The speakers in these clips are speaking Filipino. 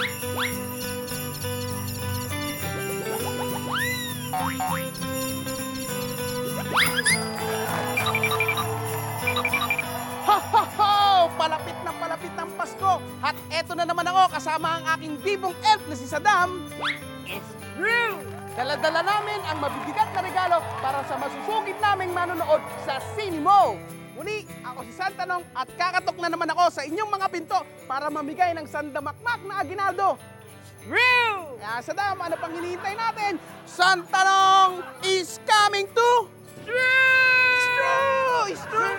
Ho, ho, ho! Palapit na palapit ng Pasko. At eto na naman ako kasama ang aking bibong elf na si Saddam. It's true! Dala-dala namin ang mabibigat na regalo para sa masusugid naming manonood sa Cinemo. Muli, ako si Santanong at kakatok na naman ako sa inyong mga pinto para mamigay ng sandamakmak na aginaldo. True! Kaya Saddam, ano pang hinihintay natin? Santanong is coming to! It's true! It's true!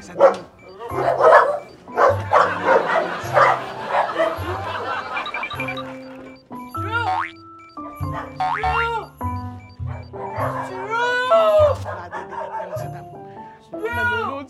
Sige, Saddam. Nadidikit ka na, Saddam. Nanonood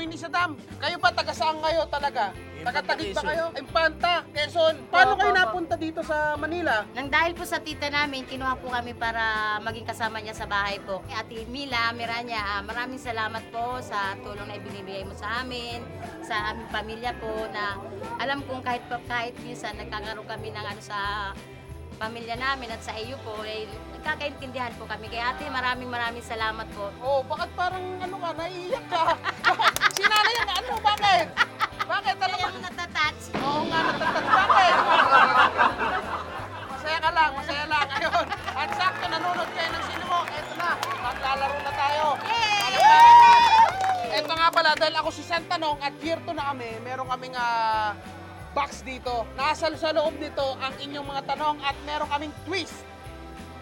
pang-amoy ni Saddam. Kayo ba taga saan kayo talaga? Taga-tagig ba Quezon. kayo? Impanta, Quezon. Paano Opo, kayo opo. napunta dito sa Manila? Nang dahil po sa tita namin, kinuha po kami para maging kasama niya sa bahay po. Ate Mila, Miranya, ah, maraming salamat po sa tulong na ibinibigay mo sa amin, sa aming pamilya po na alam kong kahit pa- kahit minsan nagkakaroon kami ng ano sa pamilya namin at sa iyo po, eh, nagkakaintindihan po kami. Kaya ate, maraming maraming salamat po. Oh, bakit parang ano ka, naiiyak ka? si nanay yan, ano, bakit? Bakit? Ano ba? Kaya natatouch. Oo nga, natatat. Bakit? Masaya ka lang, masaya lang. Ayun. At sakto, nanonood kayo ng sino mo. Eto na, maglalaro na tayo. Ba? Eto nga pala, dahil ako si Santanong at year 2 na kami, meron kaming ah, box dito. Nasa sa loob nito ang inyong mga tanong at meron kaming twist.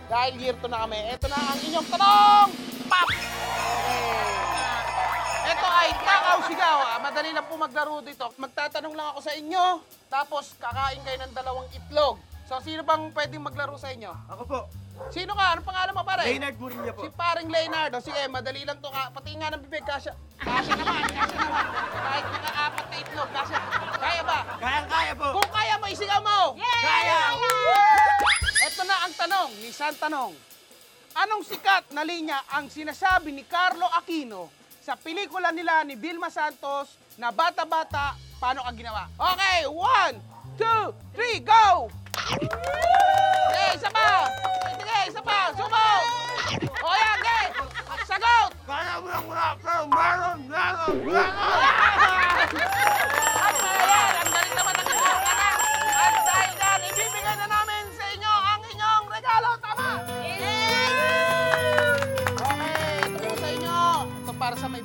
Dahil year 2 na kami. Eto na ang inyong tanong! Pop! Ito ay takaw sigaw. Ah, Madali lang po maglaro dito. Magtatanong lang ako sa inyo, tapos kakain kayo ng dalawang itlog. So, sino bang pwedeng maglaro sa inyo? Ako po, Sino ka? Anong pangalan mo, pare? Leonard Murilla po. Si paring Leonardo. Sige, madali lang to. Ka- Pati nga ng bibig, kasya. Kasya naman, kasya naman. Kahit mga apat na itlog, kasya. Kaya ba? Kayang-kaya po. Kung kaya mo, isigaw mo! Kaya! Ito na ang tanong ni San Tanong. Anong sikat na linya ang sinasabi ni Carlo Aquino sa pelikula nila ni Vilma Santos na Bata-Bata, Paano Ka Ginawa? Okay, one, two, three, go! Okay, isa pa! Sige, isa pa! Sumaw! O yan, okay! Sagot! Kaya mo lang wala pero meron, meron, meron.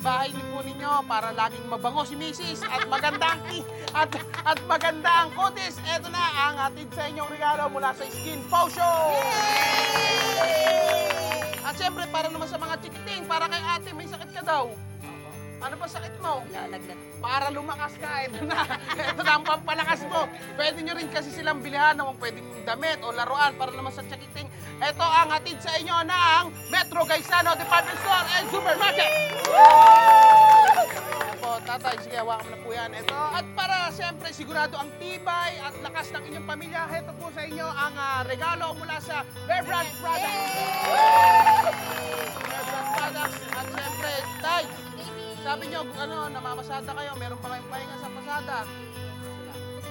bahay ni po ninyo, para laging mabango si Mrs. at maganda ang ki- at, at maganda ang kutis. Ito na ang hatid sa inyong regalo mula sa Skin Potion. At syempre, para naman sa mga chikiting, para kay ate, may sakit ka daw. Ano ba sakit mo? Lalagnat. para lumakas ka. Ito na. Ito na ang pampalakas mo. Pwede nyo rin kasi silang bilihan ng pwedeng damit o laruan para naman sa chakiting. Ito ang hatid sa inyo ng Metro Gaisano Department Store and Supermarket. Ayan po, tatay, sige, hawakan mo na po yan. Ito, at para siyempre sigurado ang tibay at lakas ng inyong pamilya, ito po sa inyo ang ah, regalo mula sa Bear Brand Products. Bear Brand Products. At siyempre, tay, sabi nyo, kung ano, namamasada kayo, meron pa kayong pahinga sa pasada.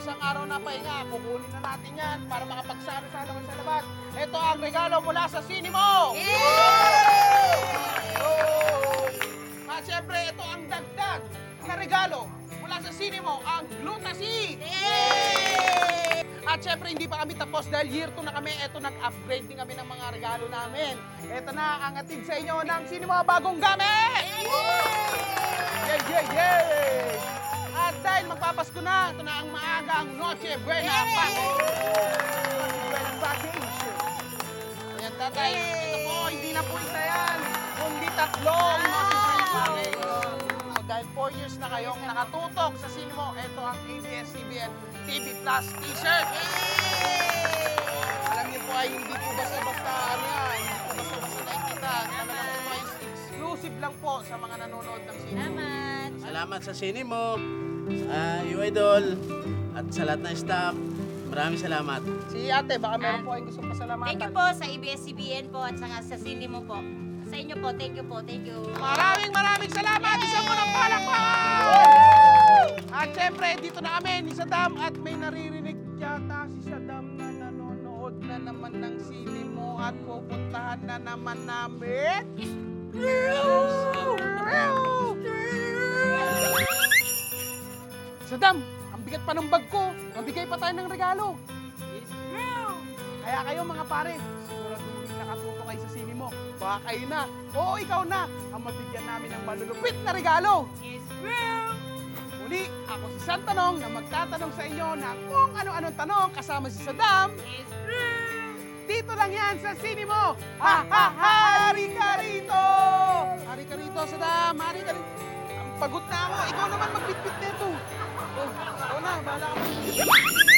Isang araw na pahinga, kukunin na natin yan para makapagsalo-salo kayo sa labas. Ito ang regalo mula sa Sinimo! Oh! At syempre, ito ang dagdag na regalo mula sa Sinimo, ang Glutacy! At syempre, hindi pa kami tapos dahil year 2 na kami. Eto, nag-upgrade din kami ng mga regalo namin. Eto na ang atid sa inyo ng sino mga bagong gamit! Yay, yay, yay! At dahil magpapasko na, ito na ang maagang Noche Buena. Buena package. Ayan, tatay. Ito po, hindi na po isa yan. Kundi tatlong Noche Buena package. So, dahil 4 years na kayong nakatutok sa sinimo, ito ang ABS-CBN TV Plus t-shirt. Alam niyo po ay hindi po basta-basta ano yan. Hindi po basta-basta nakikita. Talaga po ay exclusive lang po sa mga nanonood ng sinimo. Salamat. Salamat sa sine mo, sa U-Idol, at sa lahat ng staff. Maraming salamat. Si ate, baka meron po kayong gustong pasalamatan. Thank you po sa ABS-CBN po at saka sa Cindy mo po. Sa inyo po, thank you po, thank you. Maraming maraming salamat! Isang mo ng palakpakan! At syempre, dito na kami ni Saddam at may naririnig yata si Saddam na nanonood na naman ng sili mo at pupuntahan na naman namin. Saddam, ang bigat pa ng bag ko. Mabigay pa tayo ng regalo. Kaya kayo mga pare, siguraduhin nakatuto kayo sa sini mo. Baka kayo na, oo ikaw na, ang mabigyan namin ng malulupit na regalo. Muli, ako si Santanong na magtatanong sa inyo ng kung ano-anong tanong kasama si Saddam. Dito lang yan sa sini mo. Ha ha hari ka rito! Hari ka rito, Saddam. Hari ka rito. Ang pagod na ako. Ikaw naman magbitbit nito. Oh, na, bahala ka.